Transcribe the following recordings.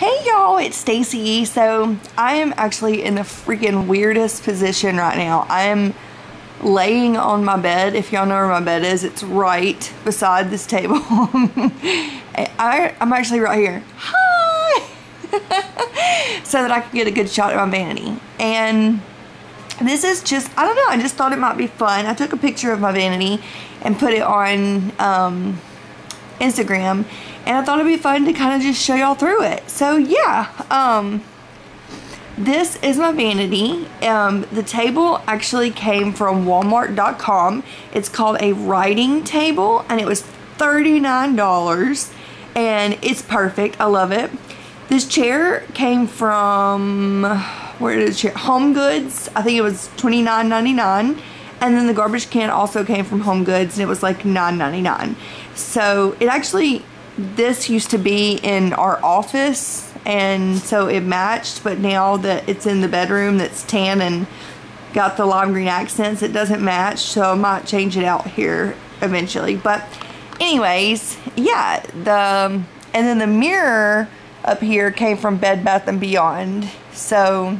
Hey y'all, it's Stacey. So I am actually in the freaking weirdest position right now. I am laying on my bed. If y'all know where my bed is, it's right beside this table. I, I'm actually right here. Hi! so that I can get a good shot at my vanity. And this is just, I don't know, I just thought it might be fun. I took a picture of my vanity and put it on um, Instagram and I thought it'd be fun to kind of just show y'all through it. So yeah, um, this is my vanity. Um, the table actually came from walmart.com. It's called a writing table and it was $39 and it's perfect. I love it. This chair came from, where did the? Home Goods. I think it was $29.99. And then the garbage can also came from Home Goods and it was like $9.99. So it actually this used to be in our office and so it matched but now that it's in the bedroom that's tan and got the lime green accents it doesn't match so I might change it out here eventually. But anyways yeah the um, and then the mirror up here came from Bed Bath and Beyond. So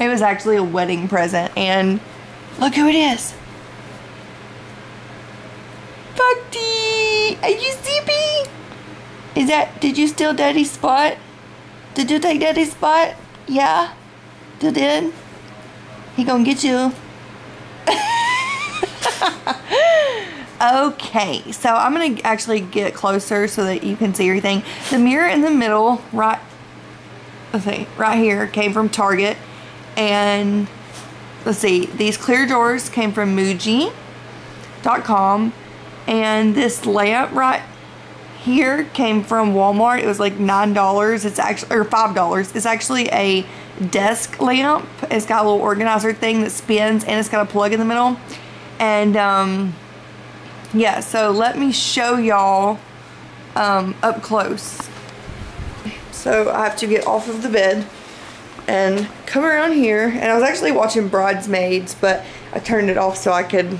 it was actually a wedding present and look who it is. Bucky are you sleepy is that, did you steal daddy's spot? Did you take daddy's spot? Yeah? You did? He gonna get you. okay, so I'm gonna actually get closer so that you can see everything. The mirror in the middle, right, let's see, right here, came from Target. And let's see, these clear drawers came from Muji.com. And this lamp right here came from Walmart. It was like $9. It's actually, or $5. It's actually a desk lamp. It's got a little organizer thing that spins and it's got a plug in the middle. And, um, yeah, so let me show y'all, um, up close. So I have to get off of the bed and come around here. And I was actually watching Bridesmaids, but I turned it off so I could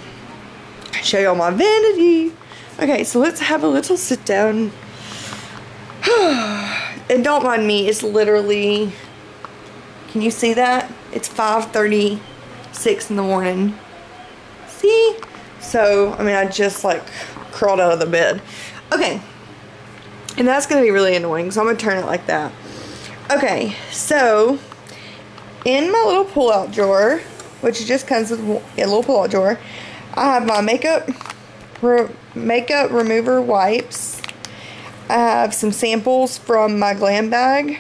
show y'all my vanity. Okay, so let's have a little sit down. and don't mind me, it's literally, can you see that? It's 5.36 in the morning. See? So, I mean, I just like crawled out of the bed. Okay, and that's going to be really annoying, so I'm going to turn it like that. Okay, so in my little pull-out drawer, which just comes with a little pull-out drawer, I have my makeup re makeup remover wipes. I have some samples from my glam bag.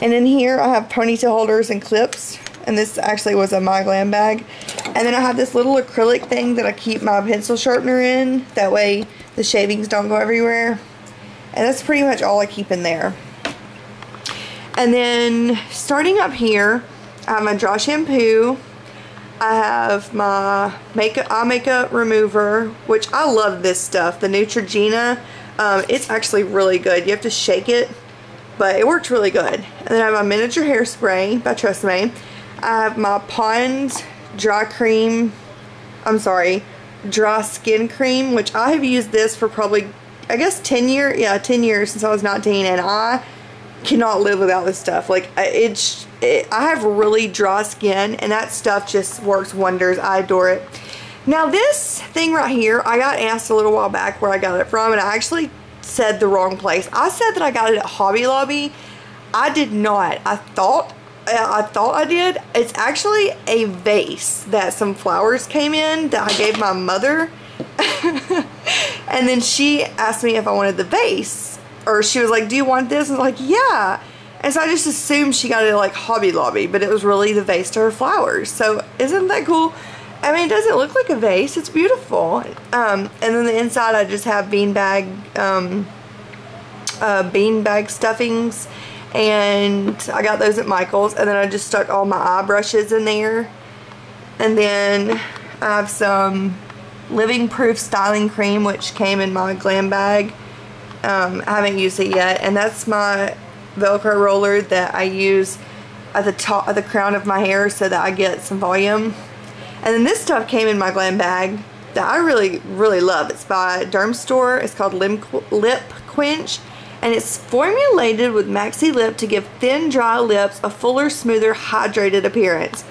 And in here I have ponytail holders and clips. And this actually was a my glam bag. And then I have this little acrylic thing that I keep my pencil sharpener in. That way the shavings don't go everywhere. And that's pretty much all I keep in there. And then starting up here, I have my dry shampoo, I have my makeup eye makeup remover, which I love this stuff, the Neutrogena. Um, it's actually really good. You have to shake it, but it works really good. And then I have my miniature hairspray by Tresemme. I have my Pond's dry cream, I'm sorry, dry skin cream, which I have used this for probably, I guess 10 years, yeah, 10 years since I was 19, and I cannot live without this stuff. Like, it's it, I have really dry skin and that stuff just works wonders. I adore it. Now this thing right here, I got asked a little while back where I got it from and I actually said the wrong place. I said that I got it at Hobby Lobby. I did not. I thought I thought I did. It's actually a vase that some flowers came in that I gave my mother. and then she asked me if I wanted the vase. Or she was like, do you want this? I was like, yeah. And so I just assumed she got it like Hobby Lobby, but it was really the vase to her flowers. So isn't that cool? I mean, it doesn't look like a vase. It's beautiful. Um, and then the inside, I just have beanbag, um, uh, beanbag stuffings. And I got those at Michael's. And then I just stuck all my eye brushes in there. And then I have some Living Proof Styling Cream, which came in my glam bag. Um, I haven't used it yet. And that's my Velcro roller that I use at the top of the crown of my hair so that I get some volume. And then this stuff came in my glam bag that I really, really love. It's by Dermstore. It's called Lip Quench. and it's formulated with Maxi Lip to give thin, dry lips a fuller, smoother, hydrated appearance.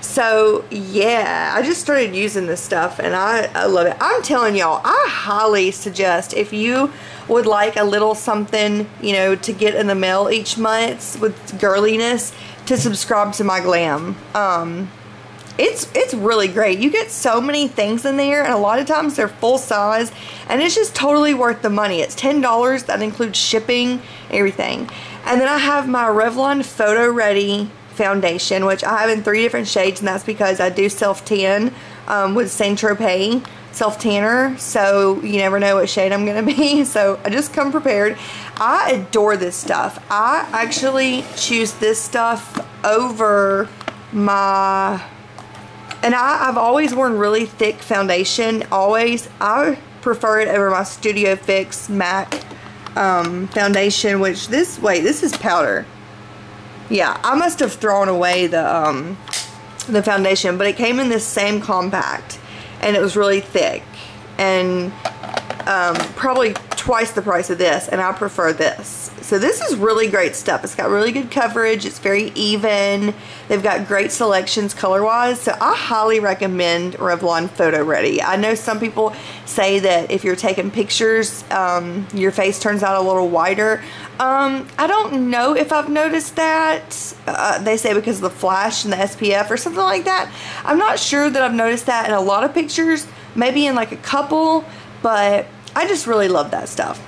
So yeah, I just started using this stuff and I, I love it. I'm telling y'all, I highly suggest if you would like a little something, you know, to get in the mail each month with girliness, to subscribe to my glam. Um, it's it's really great. You get so many things in there, and a lot of times they're full size, and it's just totally worth the money. It's ten dollars. That includes shipping, everything. And then I have my Revlon Photo Ready foundation, which I have in three different shades, and that's because I do self tan um, with Saint Tropez self tanner, so you never know what shade I'm gonna be. So I just come prepared. I adore this stuff. I actually choose this stuff over my and I, have always worn really thick foundation. Always. I prefer it over my Studio Fix MAC um, foundation, which this, wait, this is powder. Yeah, I must have thrown away the, um, the foundation, but it came in this same compact and it was really thick and um, probably twice the price of this and I prefer this. So this is really great stuff. It's got really good coverage. It's very even. They've got great selections color-wise. So I highly recommend Revlon Photo Ready. I know some people say that if you're taking pictures, um, your face turns out a little whiter. Um, I don't know if I've noticed that. Uh, they say because of the flash and the SPF or something like that. I'm not sure that I've noticed that in a lot of pictures. Maybe in like a couple. But I just really love that stuff.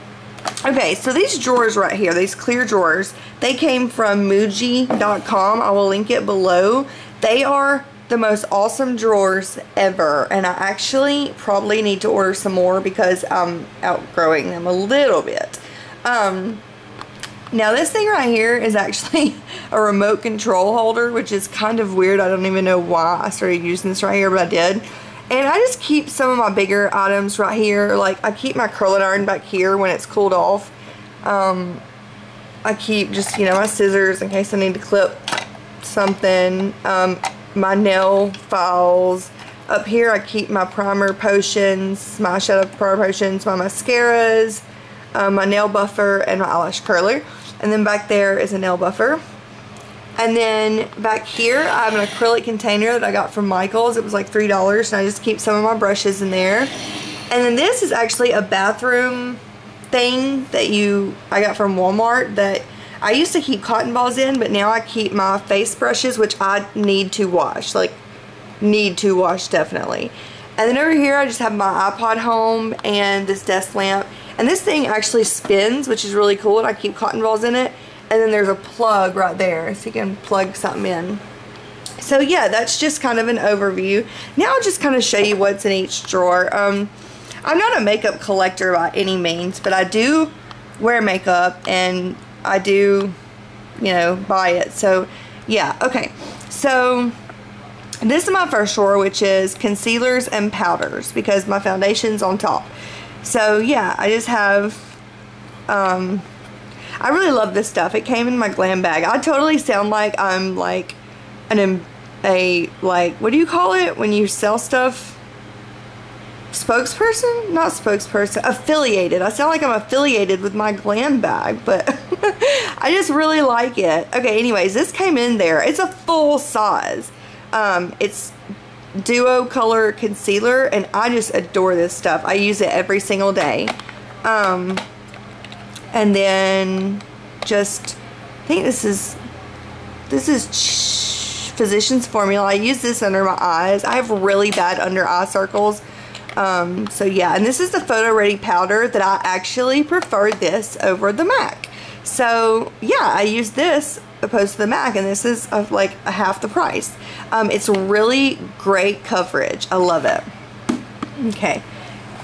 Okay, so these drawers right here, these clear drawers, they came from Muji.com. I will link it below. They are the most awesome drawers ever, and I actually probably need to order some more because I'm outgrowing them a little bit. Um, now this thing right here is actually a remote control holder, which is kind of weird. I don't even know why I started using this right here, but I did. And I just keep some of my bigger items right here. Like I keep my curling iron back here when it's cooled off. Um, I keep just, you know, my scissors in case I need to clip something. Um, my nail files. Up here I keep my primer potions, my shadow primer potions, my mascaras, um, my nail buffer, and my eyelash curler. And then back there is a nail buffer. And then back here, I have an acrylic container that I got from Michael's. It was like $3 and I just keep some of my brushes in there. And then this is actually a bathroom thing that you, I got from Walmart that I used to keep cotton balls in, but now I keep my face brushes, which I need to wash, like need to wash definitely. And then over here, I just have my iPod home and this desk lamp. And this thing actually spins, which is really cool, and I keep cotton balls in it. And then there's a plug right there so you can plug something in. So yeah that's just kind of an overview. Now I'll just kind of show you what's in each drawer. Um, I'm not a makeup collector by any means but I do wear makeup and I do you know buy it. So yeah okay. So this is my first drawer which is concealers and powders because my foundation's on top so yeah I just have um, I really love this stuff. It came in my glam bag. I totally sound like I'm like an a like what do you call it when you sell stuff? Spokesperson? Not spokesperson. Affiliated. I sound like I'm affiliated with my glam bag, but I just really like it. Okay, anyways, this came in there. It's a full size. Um, it's duo color concealer and I just adore this stuff. I use it every single day. Um, and then just I think this is this is physician's formula I use this under my eyes I have really bad under eye circles um, so yeah and this is the photo ready powder that I actually prefer this over the MAC so yeah I use this opposed to the MAC and this is of like a half the price um, it's really great coverage I love it okay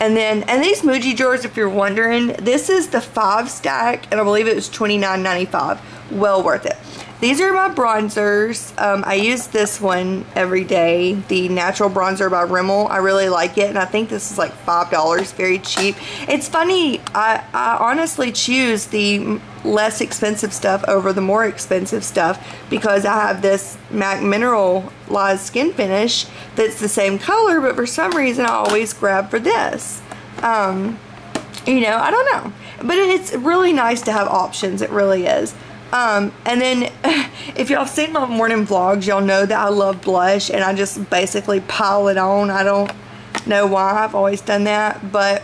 and then, and these Muji drawers, if you're wondering, this is the five stack, and I believe it was $29.95. Well worth it. These are my bronzers. Um, I use this one every day, the Natural Bronzer by Rimmel. I really like it, and I think this is like $5, very cheap. It's funny, I, I honestly choose the less expensive stuff over the more expensive stuff because I have this MAC Mineralized Skin Finish that's the same color, but for some reason I always grab for this. Um, you know, I don't know. But it's really nice to have options. It really is. Um, and then if y'all seen my morning vlogs, y'all know that I love blush and I just basically pile it on. I don't know why. I've always done that. But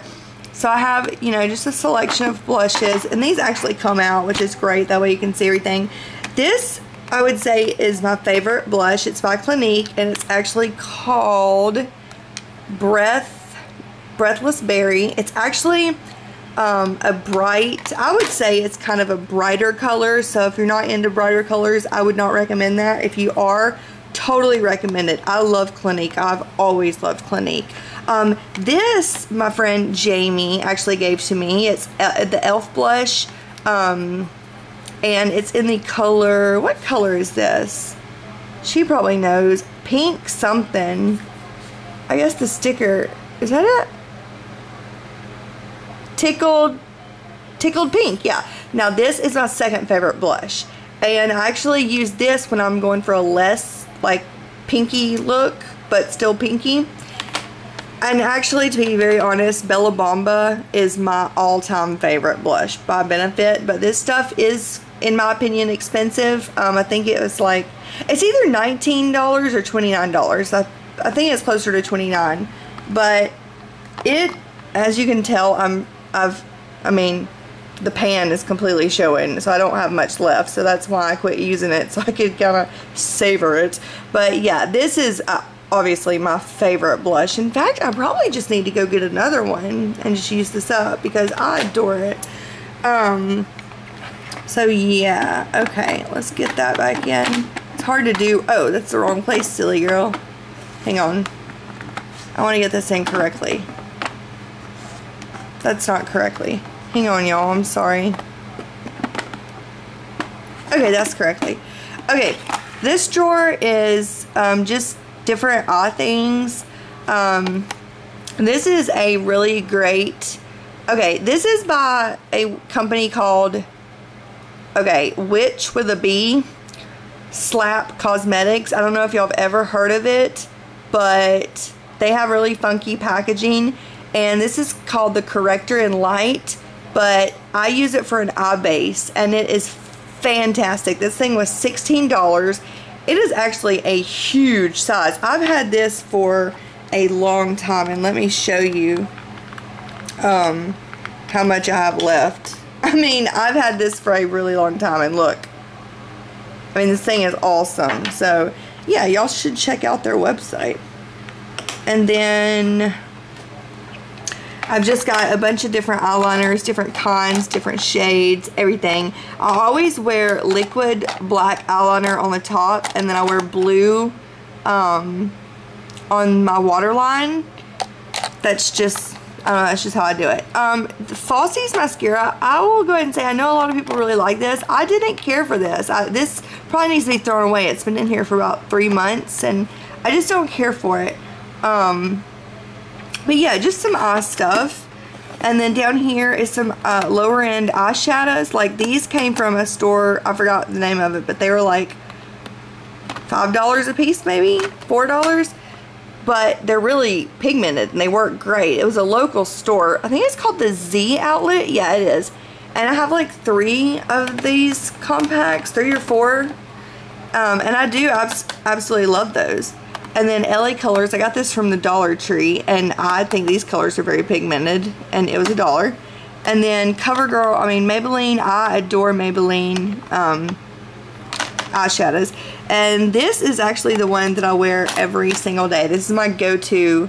so I have, you know, just a selection of blushes and these actually come out, which is great. That way you can see everything. This I would say is my favorite blush. It's by Clinique and it's actually called Breath Breathless Berry. It's actually um, a bright, I would say it's kind of a brighter color. So if you're not into brighter colors, I would not recommend that. If you are, totally recommend it. I love Clinique. I've always loved Clinique. Um, this, my friend Jamie actually gave to me. It's uh, the e.l.f. blush. Um, and it's in the color, what color is this? She probably knows. Pink something. I guess the sticker, is that it? Tickled, Tickled Pink, yeah. Now this is my second favorite blush. And I actually use this when I'm going for a less like pinky look, but still pinky. And actually, to be very honest, Bella Bamba is my all-time favorite blush by Benefit. But this stuff is, in my opinion, expensive. Um, I think it was like, it's either $19 or $29. I, I think it's closer to 29 But it, as you can tell, I'm I've, I mean, the pan is completely showing, so I don't have much left. So that's why I quit using it, so I could kind of savor it. But yeah, this is uh, obviously my favorite blush. In fact, I probably just need to go get another one and just use this up because I adore it. Um, so yeah, okay, let's get that back in. It's hard to do. Oh, that's the wrong place, silly girl. Hang on. I want to get this in correctly. That's not correctly. Hang on, y'all. I'm sorry. Okay, that's correctly. Okay, this drawer is um, just different odd things. Um, this is a really great... Okay, this is by a company called... Okay, Witch with a B. Slap Cosmetics. I don't know if y'all have ever heard of it, but they have really funky packaging and this is called the corrector in light but I use it for an eye base and it is fantastic. This thing was $16 it is actually a huge size. I've had this for a long time and let me show you um, how much I have left. I mean I've had this for a really long time and look. I mean this thing is awesome. So yeah y'all should check out their website. And then I've just got a bunch of different eyeliners, different kinds, different shades, everything. I always wear liquid black eyeliner on the top and then I wear blue um, on my waterline. That's just, I don't know, that's just how I do it. Um, the Falsies mascara, I will go ahead and say, I know a lot of people really like this. I didn't care for this. I, this probably needs to be thrown away. It's been in here for about three months and I just don't care for it. Um, but yeah, just some eye stuff. And then down here is some uh, lower end eyeshadows. Like these came from a store, I forgot the name of it, but they were like $5 a piece maybe, $4. But they're really pigmented and they work great. It was a local store. I think it's called the Z outlet. Yeah, it is. And I have like three of these compacts, three or four. Um, and I do abs absolutely love those. And then LA Colors, I got this from the Dollar Tree, and I think these colors are very pigmented, and it was a dollar. And then CoverGirl, I mean Maybelline, I adore Maybelline um, eyeshadows. And this is actually the one that I wear every single day. This is my go-to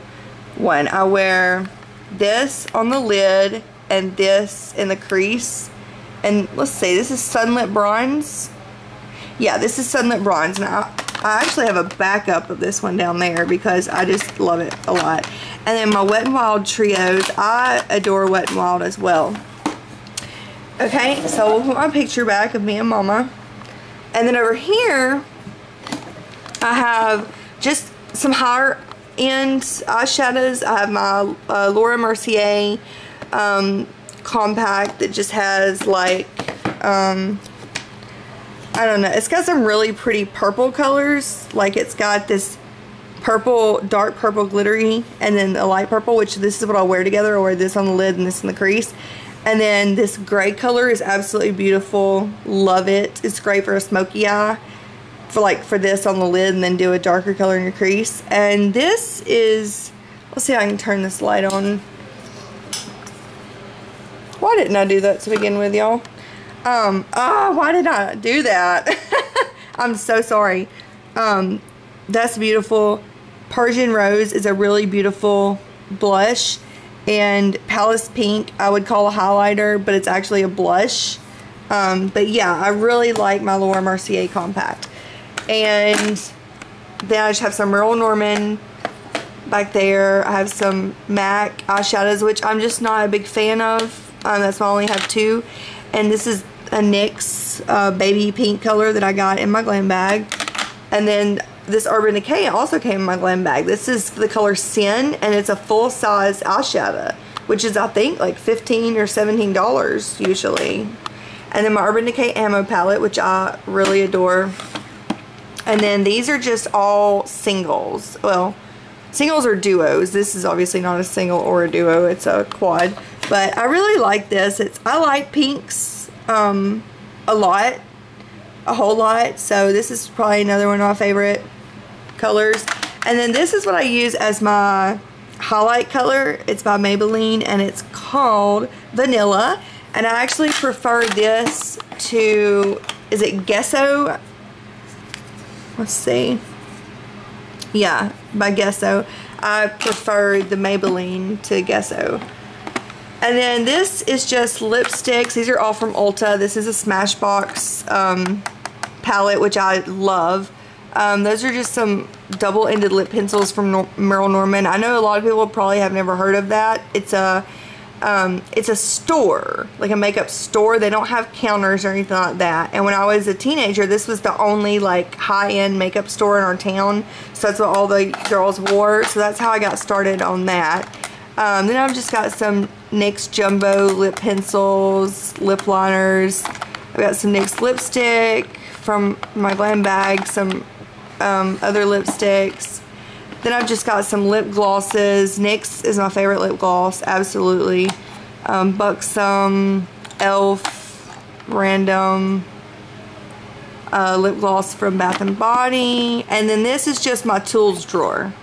one. I wear this on the lid and this in the crease. And let's see, this is Sunlit Bronze. Yeah, this is Sunlit Bronze. Now, I actually have a backup of this one down there because I just love it a lot. And then my Wet n Wild Trios. I adore Wet n Wild as well. Okay, so we'll put my picture back of me and Mama. And then over here, I have just some higher end eyeshadows. I have my uh, Laura Mercier um, compact that just has like um, I don't know. It's got some really pretty purple colors. Like it's got this purple, dark purple glittery, and then a light purple, which this is what I'll wear together. I'll wear this on the lid and this in the crease. And then this gray color is absolutely beautiful. Love it. It's great for a smoky eye. For like for this on the lid and then do a darker color in your crease. And this is, let's see if I can turn this light on. Why didn't I do that to begin with, y'all? Um, oh, why did I do that? I'm so sorry. Um, that's beautiful. Persian Rose is a really beautiful blush. And Palace Pink, I would call a highlighter, but it's actually a blush. Um, but yeah, I really like my Laura Mercier compact. And then I just have some Merle Norman back there. I have some MAC eyeshadows, which I'm just not a big fan of. Um, that's why I only have two. And this is a NYX uh, baby pink color that I got in my glam bag. And then this Urban Decay also came in my glam bag. This is the color Sin, and it's a full-size eyeshadow, which is, I think, like 15 or $17 usually. And then my Urban Decay Ammo palette, which I really adore. And then these are just all singles. Well, singles are duos. This is obviously not a single or a duo. It's a quad. But I really like this. It's I like pinks um, a lot. A whole lot. So this is probably another one of my favorite colors. And then this is what I use as my highlight color. It's by Maybelline and it's called Vanilla. And I actually prefer this to, is it Gesso? Let's see. Yeah, by Gesso. I prefer the Maybelline to Gesso. And then this is just lipsticks. These are all from Ulta. This is a Smashbox um, palette, which I love. Um, those are just some double-ended lip pencils from Nor Merle Norman. I know a lot of people probably have never heard of that. It's a um, it's a store, like a makeup store. They don't have counters or anything like that. And when I was a teenager, this was the only like high-end makeup store in our town. So that's what all the girls wore. So that's how I got started on that. Um, then I've just got some NYX Jumbo lip pencils, lip liners. I've got some NYX lipstick from my glam bag, some um, other lipsticks. Then I've just got some lip glosses. NYX is my favorite lip gloss, absolutely. Um, Buxom, e.l.f., random uh, lip gloss from Bath & Body. And then this is just my tools drawer.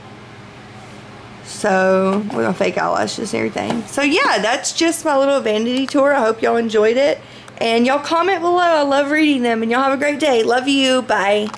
So, my fake eyelashes and everything. So yeah, that's just my little vanity tour. I hope y'all enjoyed it. And y'all comment below. I love reading them. And y'all have a great day. Love you. Bye.